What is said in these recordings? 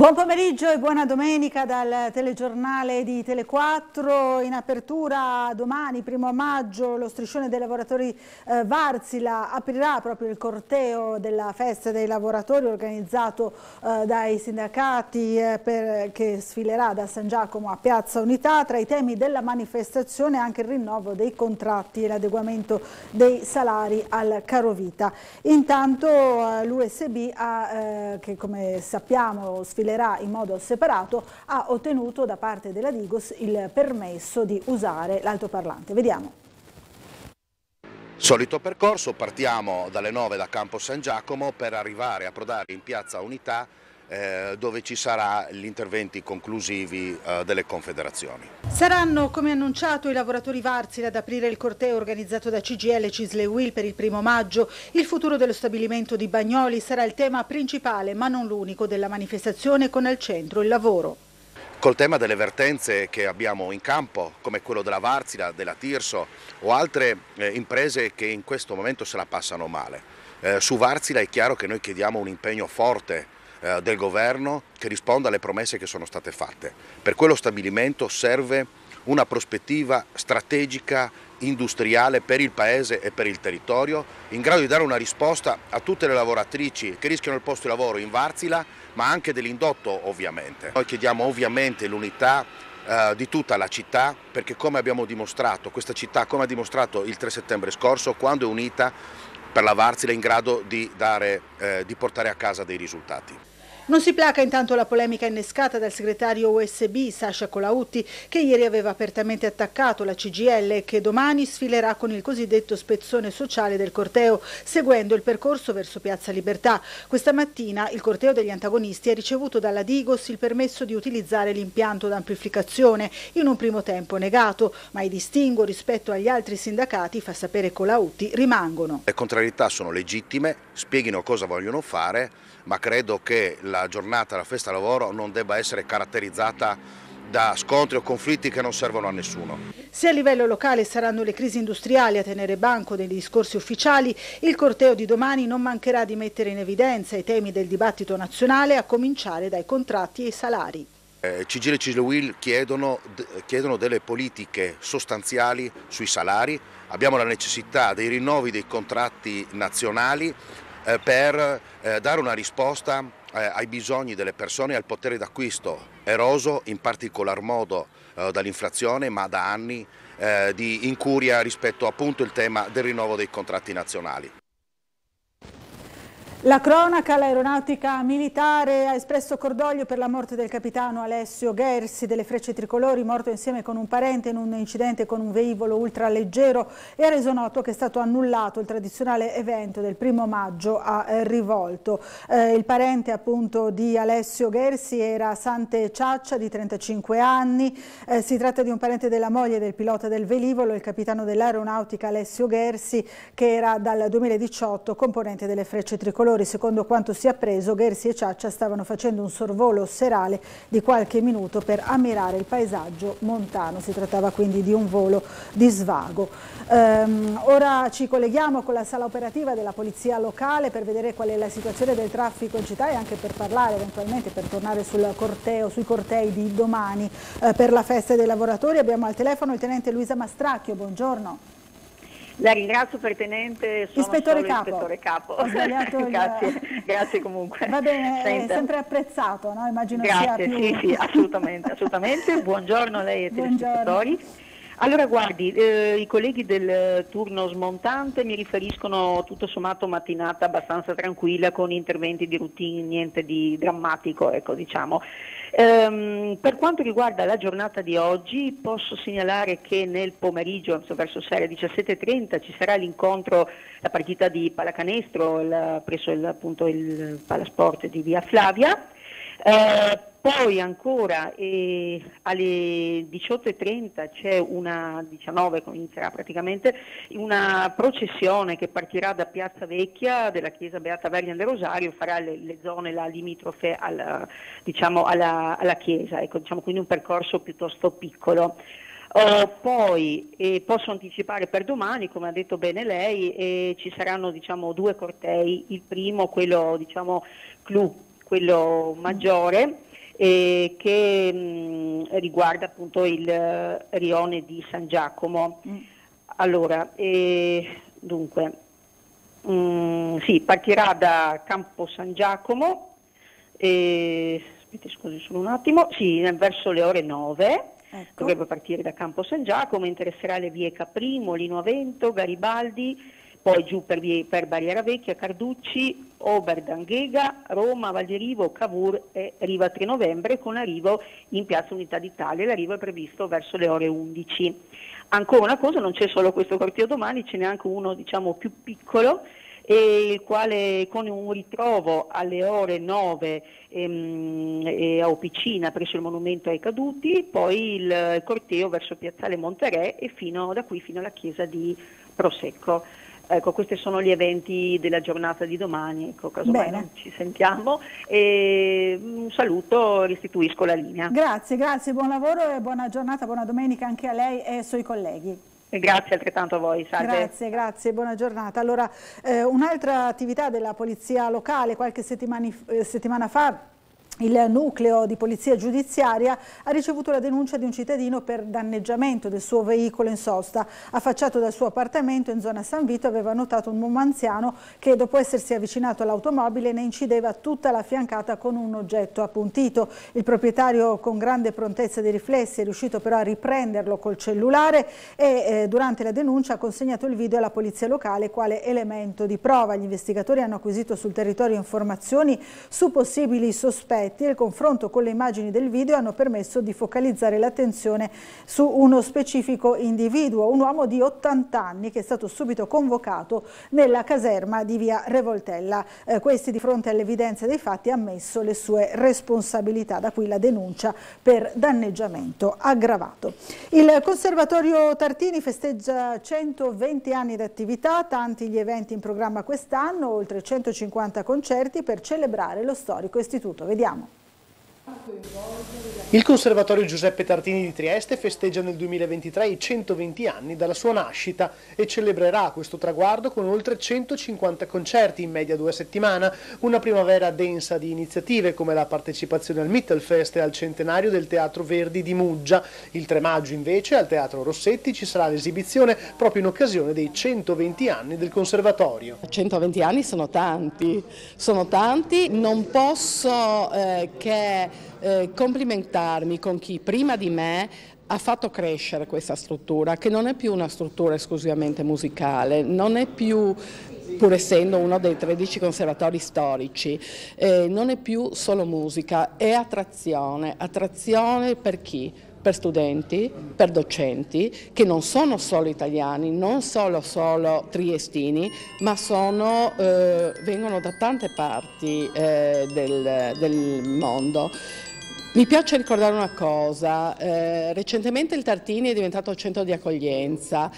Buon pomeriggio e buona domenica dal telegiornale di Tele4. In apertura domani, primo maggio, lo striscione dei lavoratori eh, Varsila aprirà proprio il corteo della festa dei lavoratori organizzato eh, dai sindacati eh, per, che sfilerà da San Giacomo a Piazza Unità. Tra i temi della manifestazione anche il rinnovo dei contratti e l'adeguamento dei salari al carovita. Intanto eh, l'USB, eh, che come sappiamo sfilerà sfilerà in modo separato, ha ottenuto da parte della Digos il permesso di usare l'altoparlante. Vediamo. Solito percorso, partiamo dalle 9 da Campo San Giacomo per arrivare a prodare in piazza Unità eh, dove ci saranno gli interventi conclusivi eh, delle confederazioni. Saranno, come annunciato, i lavoratori Varsila ad aprire il corteo organizzato da CGL Cisle Will per il primo maggio. Il futuro dello stabilimento di Bagnoli sarà il tema principale, ma non l'unico, della manifestazione con al centro il lavoro. Col tema delle vertenze che abbiamo in campo, come quello della Varsila, della Tirso o altre eh, imprese che in questo momento se la passano male. Eh, su Varsila è chiaro che noi chiediamo un impegno forte eh, del governo che risponda alle promesse che sono state fatte. Per quello stabilimento serve una prospettiva strategica industriale per il Paese e per il territorio, in grado di dare una risposta a tutte le lavoratrici che rischiano il posto di lavoro in Varzila, ma anche dell'indotto ovviamente. Noi chiediamo ovviamente l'unità eh, di tutta la città, perché come abbiamo dimostrato, questa città come ha dimostrato il 3 settembre scorso, quando è unita per la Varzila è in grado di, dare, eh, di portare a casa dei risultati. Non si placa intanto la polemica innescata dal segretario USB Sasha Colautti che ieri aveva apertamente attaccato la CGL e che domani sfilerà con il cosiddetto spezzone sociale del corteo seguendo il percorso verso Piazza Libertà. Questa mattina il corteo degli antagonisti ha ricevuto dalla Digos il permesso di utilizzare l'impianto d'amplificazione in un primo tempo negato ma i distinguo rispetto agli altri sindacati, fa sapere Colautti, rimangono. Le contrarietà sono legittime, spieghino cosa vogliono fare ma credo che la giornata, la festa lavoro non debba essere caratterizzata da scontri o conflitti che non servono a nessuno. Se a livello locale saranno le crisi industriali a tenere banco dei discorsi ufficiali, il corteo di domani non mancherà di mettere in evidenza i temi del dibattito nazionale, a cominciare dai contratti e i salari. Eh, Cigile e Cisle Will chiedono, chiedono delle politiche sostanziali sui salari, abbiamo la necessità dei rinnovi dei contratti nazionali, per eh, dare una risposta eh, ai bisogni delle persone e al potere d'acquisto eroso in particolar modo dall'inflazione ma da anni di incuria rispetto appunto al tema del rinnovo dei contratti nazionali. La cronaca, l'aeronautica militare ha espresso cordoglio per la morte del capitano Alessio Gersi delle Frecce Tricolori, morto insieme con un parente in un incidente con un veicolo ultraleggero. E ha reso noto che è stato annullato il tradizionale evento del primo maggio a eh, Rivolto. Eh, il parente appunto di Alessio Gersi era Sante Ciaccia di 35 anni, eh, si tratta di un parente della moglie del pilota del velivolo, il capitano dell'aeronautica Alessio Gersi che era dal 2018 componente delle Frecce Tricolori colori, secondo quanto si è appreso, Gersi e Ciaccia stavano facendo un sorvolo serale di qualche minuto per ammirare il paesaggio montano. Si trattava quindi di un volo di svago. Um, ora ci colleghiamo con la sala operativa della Polizia Locale per vedere qual è la situazione del traffico in città e anche per parlare eventualmente, per tornare sul corteo, sui cortei di domani eh, per la festa dei lavoratori. Abbiamo al telefono il tenente Luisa Mastracchio, buongiorno. La ringrazio per tenente, sono ispettore capo. ispettore capo. grazie, il... grazie comunque. Va bene, Senta. è sempre apprezzato, no? Immagino grazie, sia più... sì, sì, assolutamente, assolutamente. Buongiorno a lei e ai telespettatori. Allora guardi, eh, i colleghi del turno smontante mi riferiscono tutto sommato mattinata abbastanza tranquilla con interventi di routine, niente di drammatico, ecco diciamo. Ehm, per quanto riguarda la giornata di oggi posso segnalare che nel pomeriggio, verso sera 17.30, ci sarà l'incontro, la partita di pallacanestro il, presso il, appunto, il Palasport di Via Flavia. Eh, poi ancora eh, alle 18.30 c'è una, 19 inizierà praticamente, una processione che partirà da Piazza Vecchia della chiesa Beata Vergine del Rosario, farà le, le zone là, limitrofe alla, diciamo, alla, alla chiesa, ecco, diciamo, quindi un percorso piuttosto piccolo. Uh, poi eh, posso anticipare per domani, come ha detto bene lei, eh, ci saranno diciamo, due cortei, il primo quello diciamo, clou quello maggiore, eh, che mh, riguarda appunto il eh, rione di San Giacomo. Mm. Allora, eh, dunque, mh, sì, partirà da Campo San Giacomo, eh, aspetta, scusi solo un attimo, sì, verso le ore 9, ecco. dovrebbe partire da Campo San Giacomo, interesserà le vie Caprimo, Lino Avento, Garibaldi, poi giù per, per Barriera Vecchia, Carducci, Oberdanghega, Roma, Valderivo, Cavour e Riva 3 novembre con arrivo in Piazza Unità d'Italia. L'arrivo è previsto verso le ore 11. Ancora una cosa, non c'è solo questo corteo domani, ce n'è anche uno diciamo, più piccolo il quale con un ritrovo alle ore 9 ehm, a Opicina presso il monumento ai caduti, poi il corteo verso Piazzale Monterè e fino, da qui fino alla chiesa di Prosecco. Ecco, questi sono gli eventi della giornata di domani, ecco, casomai non ci sentiamo. E un saluto, restituisco la linea. Grazie, grazie, buon lavoro e buona giornata, buona domenica anche a lei e ai suoi colleghi. Grazie altrettanto a voi. Salve. Grazie, grazie, buona giornata. Allora, eh, un'altra attività della polizia locale qualche eh, settimana fa il nucleo di polizia giudiziaria ha ricevuto la denuncia di un cittadino per danneggiamento del suo veicolo in sosta. Affacciato dal suo appartamento in zona San Vito aveva notato un uomo anziano che dopo essersi avvicinato all'automobile ne incideva tutta la fiancata con un oggetto appuntito. Il proprietario con grande prontezza di riflessi è riuscito però a riprenderlo col cellulare e eh, durante la denuncia ha consegnato il video alla polizia locale quale elemento di prova. Gli investigatori hanno acquisito sul territorio informazioni su possibili sospetti effetti il confronto con le immagini del video hanno permesso di focalizzare l'attenzione su uno specifico individuo, un uomo di 80 anni che è stato subito convocato nella caserma di via Revoltella. Eh, questi di fronte alle evidenze dei fatti ha ammesso le sue responsabilità, da qui la denuncia per danneggiamento aggravato. Il Conservatorio Tartini festeggia 120 anni d'attività, tanti gli eventi in programma quest'anno, oltre 150 concerti per celebrare lo storico istituto. Vediamo. Il Conservatorio Giuseppe Tartini di Trieste festeggia nel 2023 i 120 anni dalla sua nascita e celebrerà questo traguardo con oltre 150 concerti in media due settimane, una primavera densa di iniziative come la partecipazione al Mittelfest e al centenario del Teatro Verdi di Muggia. Il 3 maggio invece al Teatro Rossetti ci sarà l'esibizione proprio in occasione dei 120 anni del Conservatorio. 120 anni sono tanti, sono tanti, non posso eh, che eh, complimentarmi con chi prima di me ha fatto crescere questa struttura, che non è più una struttura esclusivamente musicale, non è più pur essendo uno dei 13 conservatori storici, eh, non è più solo musica, è attrazione, attrazione per chi? Per studenti, per docenti, che non sono solo italiani, non solo, solo triestini, ma sono, eh, vengono da tante parti eh, del, del mondo. Mi piace ricordare una cosa, eh, recentemente il Tartini è diventato centro di accoglienza,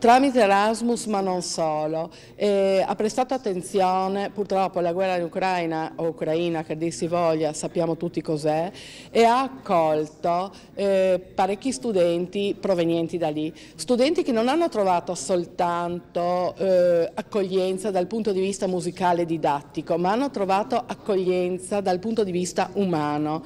tramite Erasmus ma non solo, eh, ha prestato attenzione, purtroppo la guerra in Ucraina, o Ucraina che dir si voglia, sappiamo tutti cos'è, e ha accolto eh, parecchi studenti provenienti da lì, studenti che non hanno trovato soltanto eh, accoglienza dal punto di vista musicale e didattico, ma hanno trovato accoglienza dal punto di vista umano.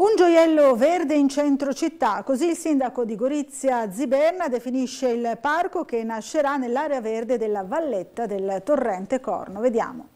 Un gioiello verde in centro città, così il sindaco di Gorizia Ziberna definisce il parco che nascerà nell'area verde della valletta del torrente Corno. Vediamo.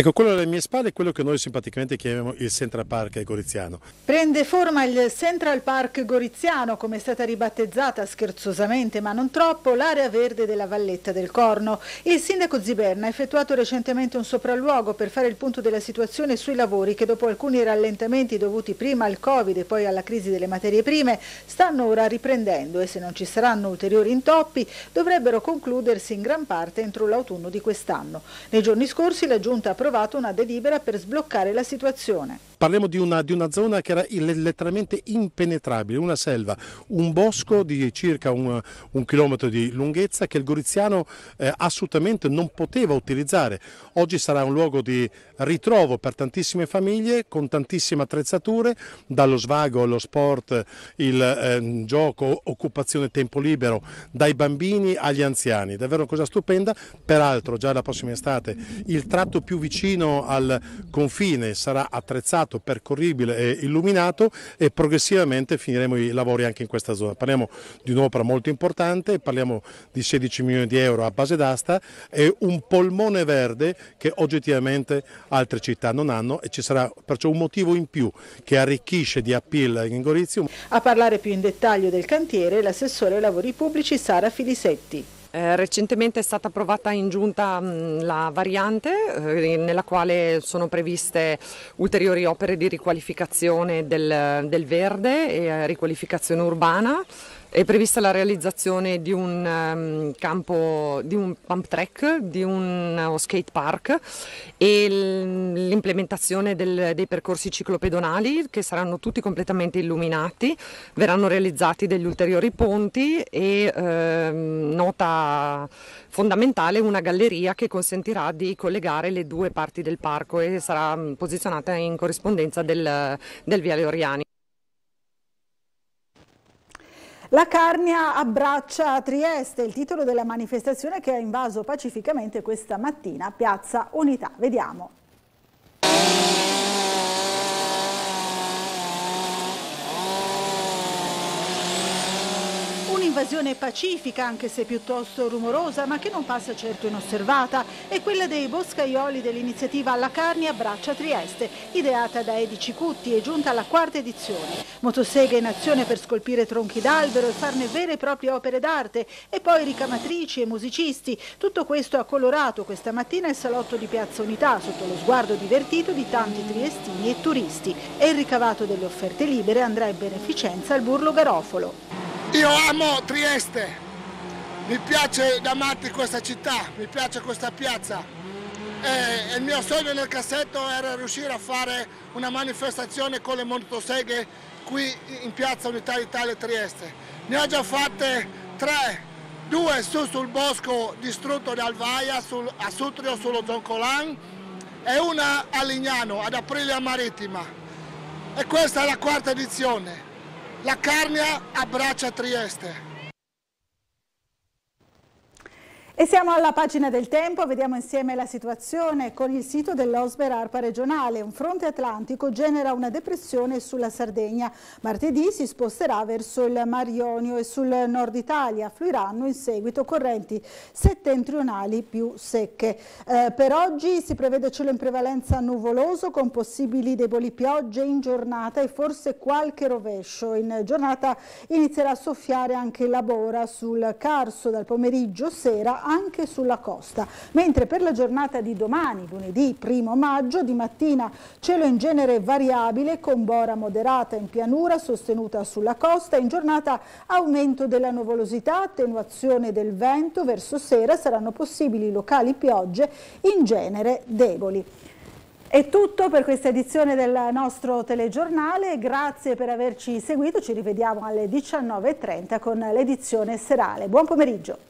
Ecco, quello alle mie spalle è quello che noi simpaticamente chiamiamo il Central Park goriziano. Prende forma il Central Park goriziano, come è stata ribattezzata scherzosamente ma non troppo, l'area verde della Valletta del Corno. Il sindaco Ziberna ha effettuato recentemente un sopralluogo per fare il punto della situazione sui lavori che dopo alcuni rallentamenti dovuti prima al Covid e poi alla crisi delle materie prime stanno ora riprendendo e se non ci saranno ulteriori intoppi dovrebbero concludersi in gran parte entro l'autunno di quest'anno. Nei giorni scorsi la Giunta ha approvato una delibera per sbloccare la situazione. Parliamo di una, di una zona che era letteralmente impenetrabile, una selva, un bosco di circa un, un chilometro di lunghezza che il Goriziano eh, assolutamente non poteva utilizzare. Oggi sarà un luogo di ritrovo per tantissime famiglie con tantissime attrezzature, dallo svago allo sport, il eh, gioco, occupazione tempo libero, dai bambini agli anziani. Davvero una cosa stupenda, peraltro già la prossima estate il tratto più vicino al confine sarà attrezzato, percorribile e illuminato e progressivamente finiremo i lavori anche in questa zona. Parliamo di un'opera molto importante, parliamo di 16 milioni di euro a base d'asta e un polmone verde che oggettivamente altre città non hanno e ci sarà perciò un motivo in più che arricchisce di appeal in Gorizia. A parlare più in dettaglio del cantiere l'assessore ai lavori pubblici Sara Filisetti. Eh, recentemente è stata approvata in giunta mh, la variante eh, nella quale sono previste ulteriori opere di riqualificazione del, del verde e eh, riqualificazione urbana è prevista la realizzazione di un um, campo, di un pump track, di un uh, skate park e l'implementazione dei percorsi ciclopedonali che saranno tutti completamente illuminati, verranno realizzati degli ulteriori ponti e uh, nota fondamentale una galleria che consentirà di collegare le due parti del parco e sarà posizionata in corrispondenza del, del Viale Oriani. La Carnia abbraccia Trieste, il titolo della manifestazione che ha invaso pacificamente questa mattina Piazza Unità. Vediamo. Un'invasione pacifica, anche se piuttosto rumorosa, ma che non passa certo inosservata, è quella dei boscaioli dell'iniziativa Alla Carni Abbraccia Trieste, ideata da Edi Cicutti e giunta alla quarta edizione. Motoseghe in azione per scolpire tronchi d'albero e farne vere e proprie opere d'arte, e poi ricamatrici e musicisti. Tutto questo ha colorato questa mattina il salotto di Piazza Unità, sotto lo sguardo divertito di tanti triestini e turisti. E il ricavato delle offerte libere andrà in beneficenza al Burlo Garofolo. Io amo Trieste, mi piace da matti questa città, mi piace questa piazza e il mio sogno nel cassetto era riuscire a fare una manifestazione con le motoseghe qui in piazza Unità d'Italia Trieste. Ne ho già fatte tre, due su sul bosco distrutto di Alvaia, sul, a Sutrio sullo Zoncolan e una a Lignano, ad Aprilia Marittima. E questa è la quarta edizione. La Carnia abbraccia Trieste. E siamo alla pagina del tempo, vediamo insieme la situazione con il sito dell'Osber Arpa regionale. Un fronte atlantico genera una depressione sulla Sardegna. Martedì si sposterà verso il Mar Ionio e sul nord Italia. Fluiranno in seguito correnti settentrionali più secche. Eh, per oggi si prevede cielo in prevalenza nuvoloso con possibili deboli piogge in giornata e forse qualche rovescio. In giornata inizierà a soffiare anche la bora sul Carso dal pomeriggio sera anche sulla costa, mentre per la giornata di domani, lunedì 1 maggio, di mattina cielo in genere variabile con bora moderata in pianura sostenuta sulla costa, in giornata aumento della nuvolosità, attenuazione del vento, verso sera saranno possibili locali piogge in genere deboli. È tutto per questa edizione del nostro telegiornale, grazie per averci seguito, ci rivediamo alle 19.30 con l'edizione serale. Buon pomeriggio.